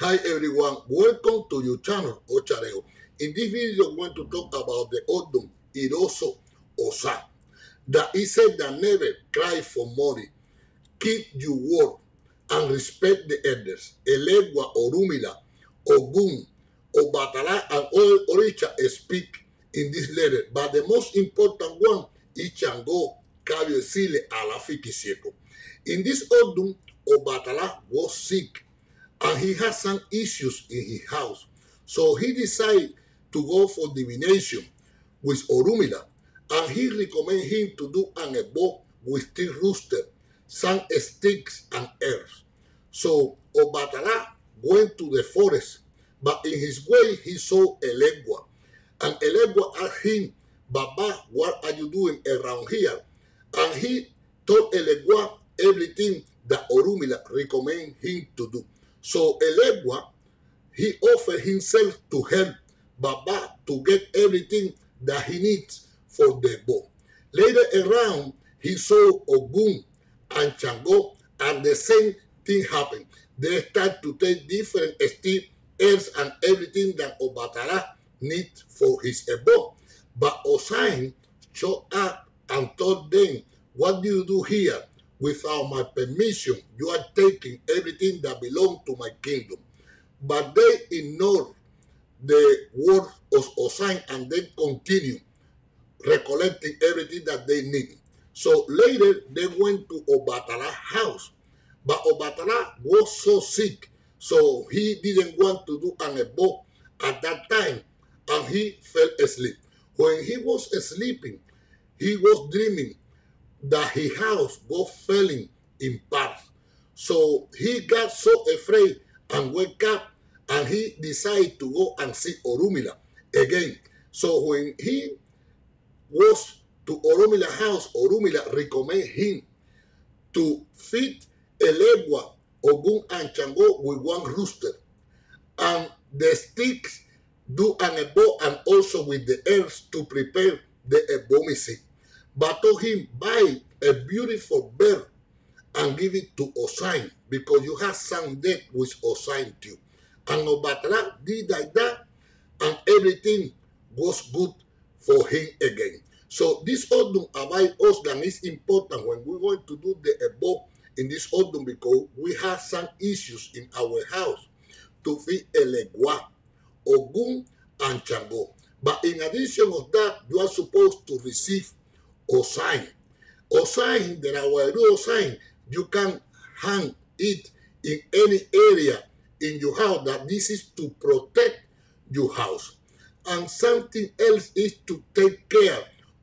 Hi everyone, welcome to your channel Ochareo. In this video, I'm going to talk about the Odun Iroso Osa. That is said that never cry for money, keep your word, and respect the elders. Elegua, Orumila, Ogun, Obatala, and all Oricha speak in this letter. But the most important one is Chango, Kabio Sile, Alafiki Sieko. In this Odun, Obatala was sick and he had some issues in his house. So he decided to go for divination with Orumila, and he recommended him to do an ebo with three rooster, some sticks and herbs. So Obatala went to the forest, but in his way he saw Elegua, and Elegua asked him, Baba, what are you doing around here? And he told Elegua everything that Orumila recommended him to do. So Elegua, he offered himself to help Baba to get everything that he needs for the bow. Later around, he saw Ogun and Chango, and the same thing happened. They start to take different herbs and everything that Obatala needs for his ebo. But Osain showed up and told them, what do you do here? Without my permission, you are taking everything that belongs to my kingdom. But they ignore the word of Osain and then continue recollecting everything that they need. So later they went to Obatala's house. But Obatala was so sick, so he didn't want to do an ebo at that time, and he fell asleep. When he was sleeping, he was dreaming that his house was falling in parts. So he got so afraid and woke up and he decided to go and see Orumila again. So when he was to Orumila house, Orumila recommended him to feed Elegua, Ogun, and Chango with one rooster. And the sticks do an ebo and also with the herbs to prepare the ebomisi. But told him, buy a beautiful bird and give it to Osain because you have some debt with Osain too. And Obatala did like that and everything was good for him again. So this Odun us that is important when we want to do the ebo in this Odun because we have some issues in our house to feed Elegua, Ogun, and Chango. But in addition of that, you are supposed to receive Osain, there are do Osain, you can hang it in any area in your house that this is to protect your house. And something else is to take care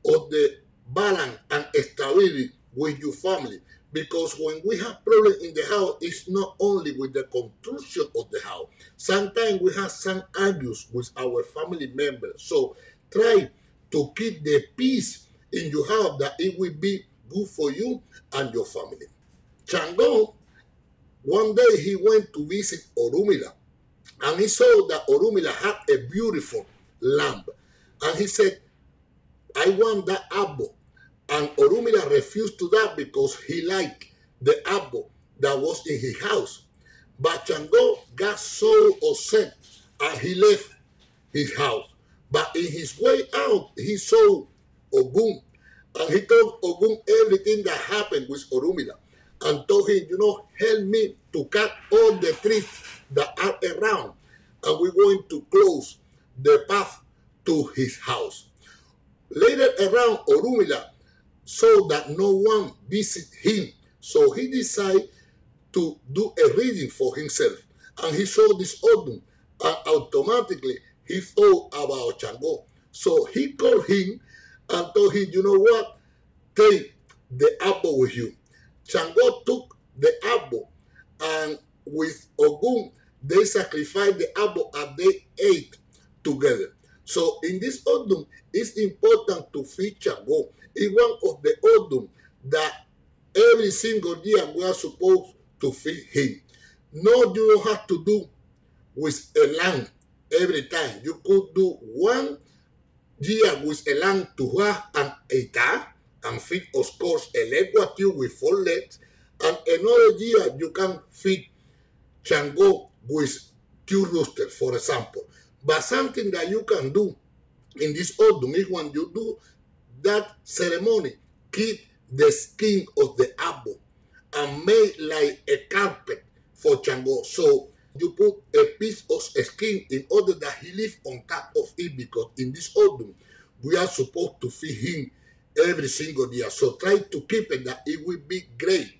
of the balance and stability with your family. Because when we have problems in the house, it's not only with the construction of the house. Sometimes we have some arguments with our family members. So try to keep the peace in your house that it will be good for you and your family. Chango, one day he went to visit Orumila and he saw that Orumila had a beautiful lamb. And he said, I want that apple. And Orumila refused to that because he liked the apple that was in his house. But Chango got so upset and he left his house. But in his way out, he saw Ogun and he told Ogun everything that happened with Orumila and told him, you know, help me to cut all the trees that are around and we're going to close the path to his house. Later around, Orumila saw that no one visit him, so he decided to do a reading for himself. And he saw this Odun, and automatically he thought about Chango. So he called him and told him, you know what? Take the apple with you. Chango took the apple and with Ogun, they sacrificed the apple and they ate together. So in this Odun, it's important to feed Chango. It's one of the Odun that every single year we are supposed to feed him. No, you don't have to do with a lamb every time. You could do one year with a lamb to have an eta and feed, of course, a leg you with four legs. And another year you can feed Chango with two roosters, for example. But something that you can do in this Odun is when you do that ceremony, keep the skin of the apple and make like a carpet for Chango. So you put a piece of skin in order that he live on top of it because in this Odun we are supposed to feed him every single year. So try to keep it that it will be great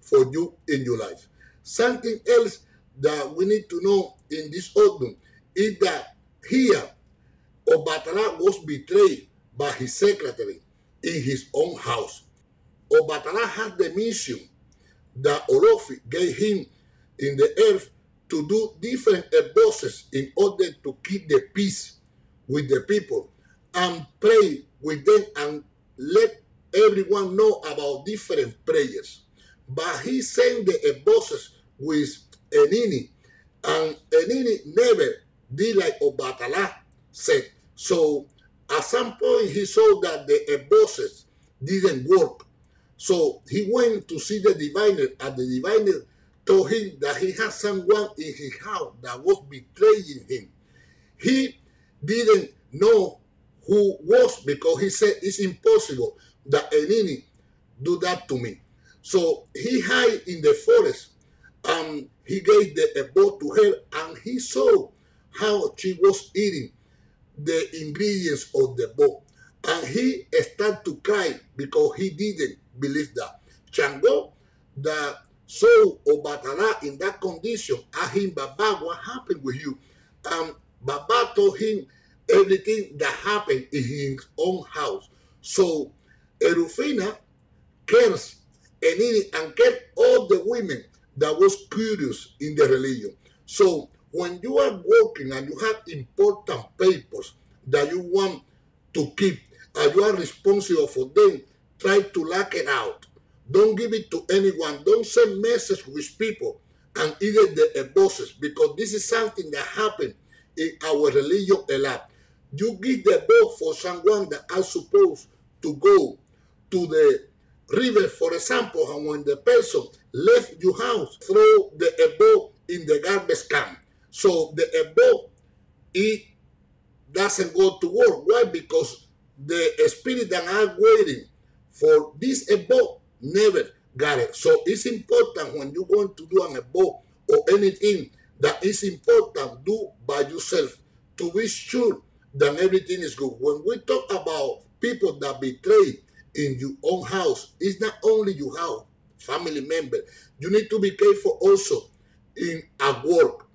for you in your life. Something else that we need to know in this Odun is that here Obatala was betrayed by his secretary in his own house. Obatala had the mission that Olofi gave him in the earth to do different bosses in order to keep the peace with the people and pray with them and let everyone know about different prayers. But he sent the bosses with Enini, and Enini never did like Obatala said. So at some point he saw that the bosses didn't work. So he went to see the diviner, and the diviner told him that he had someone in his house that was betraying him. He didn't know who was because he said it's impossible that Enini do that to me. So he hid in the forest and he gave the boat to her and he saw how she was eating the ingredients of the boat. And he started to cry because he didn't believe that. Chango, the soul of Batala in that condition, asked him, Baba, what happened with you? And Baba told him everything that happened in his own house. So Erufina cares and, and kept all the women that was curious in the religion. So when you are working and you have important papers that you want to keep and you are responsible for them, try to lock it out. Don't give it to anyone. Don't send message with people and even the bosses because this is something that happened in our religion a lot. You give the book for someone that are supposed to go to the river, for example, and when the person left your house, throw the ebo in the garbage can. So the ebo, it doesn't go to work. Why? Because the spirit that are waiting for this ebo never got it. So it's important when you're going to do an ebo or anything that is important, do by yourself to be sure that everything is good. When we talk about people that betray in your own house, it's not only your house, family member. You need to be careful also in at work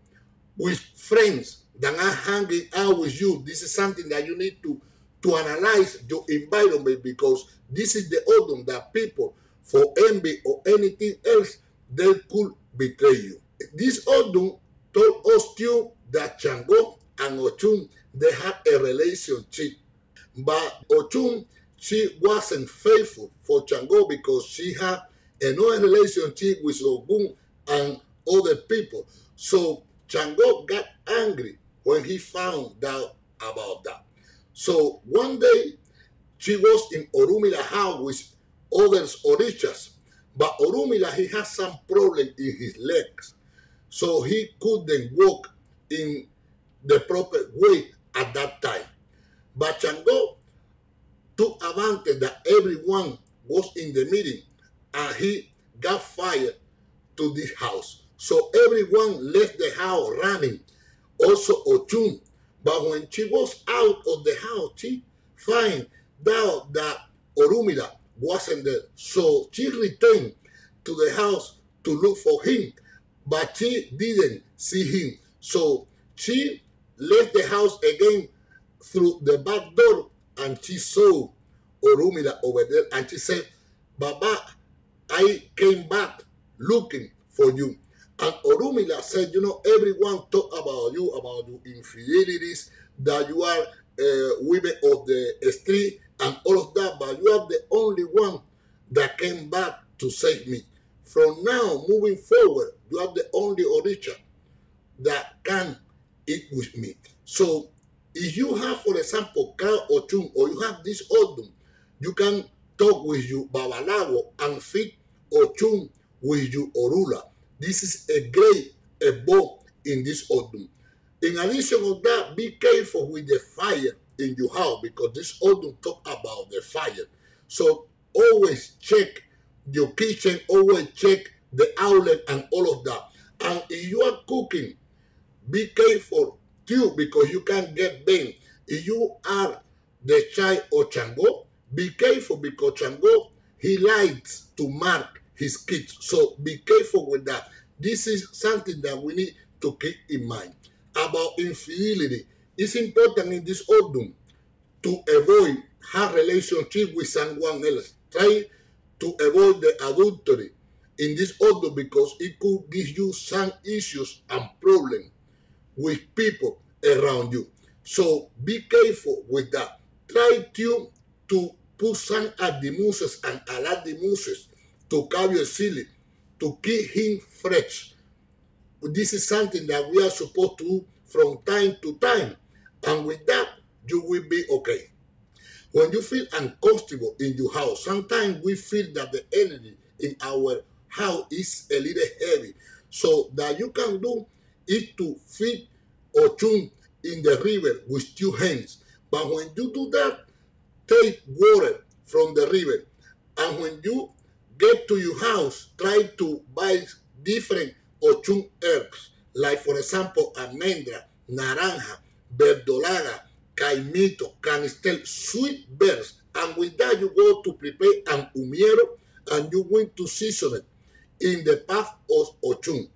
with friends that are hanging out with you. This is something that you need to to analyze your environment because this is the Odun that people for envy or anything else they could betray you. This Odun told us too that Chango and Ochun they had a relationship. But Ochun, she wasn't faithful for Chango because she had another relationship with Ogun and other people. So Chango got angry when he found out about that. So one day she was in Orumila house with others Orishas, but Orumila he has some problem in his legs, so he couldn't walk in the proper way at that time. But Chango took advantage that everyone was in the meeting and he got fired to this house. So everyone left the house running, also Ochun. But when she was out of the house, she find out that Orumila wasn't there. So she returned to the house to look for him, but she didn't see him. So she left the house again through the back door and she saw Orumila over there and she said, Baba, I came back looking for you. And Orumila said, you know, everyone talk about you, about your infidelities, that you are uh, women of the street and all of that, but you are the only one that came back to save me. From now, moving forward, you are the only Orisha that can eat with me. So if you have, for example, Ka Ochun, or you have this Odun, you can talk with you Babalawo and feed Ochun with you Orula. This is a great ebo in this Odun. In addition of that, be careful with the fire in your house because this Odun talk about the fire. So always check your kitchen, always check the outlet and all of that. And if you are cooking, be careful too because you can get burned. If you are the child of Chango, be careful because Chango, he likes to mark his kids. So be careful with that. This is something that we need to keep in mind. About infidelity, it's important in this Odun to avoid have relationship with someone else. Try to avoid the adultery in this order because it could give you some issues and problems with people around you. So be careful with that. Try to, to put some at the muses and allow the muses to carry a silly to keep him fresh. This is something that we are supposed to do from time to time. And with that, you will be okay. When you feel uncomfortable in your house, sometimes we feel that the energy in our house is a little heavy. So that you can do is to feed Ochun in the river with two hands. But when you do that, take water from the river. And when you get to your house, try to buy different ochun herbs, like for example, almendra, naranja, verdolaga, caimito, canistel, sweet berries. And with that, you go to prepare an omiero, and you going to season it in the path of Ochun.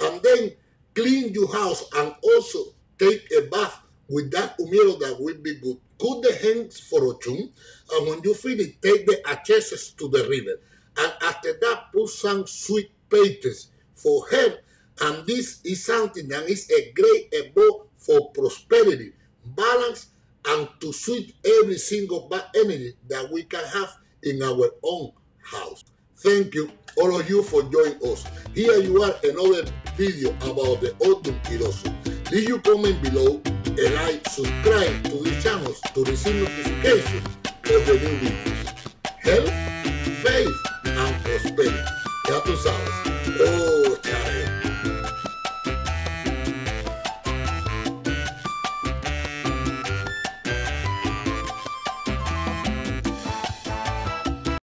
And then clean your house and also take a bath with that omiero that will be good. Cut the hands for Ochun, and when you finish, take the accesses to the river. And after that, put some sweet pages for her. And this is something that is a great abode for prosperity, balance, and to suit every single bad energy that we can have in our own house. Thank you, all of you, for joining us. Here you are, another video about the Odun Kirosu. Leave your comment below and like, subscribe to this channel to receive notifications of the new videos. Health, faith, and prosperity. Ya tú sabes.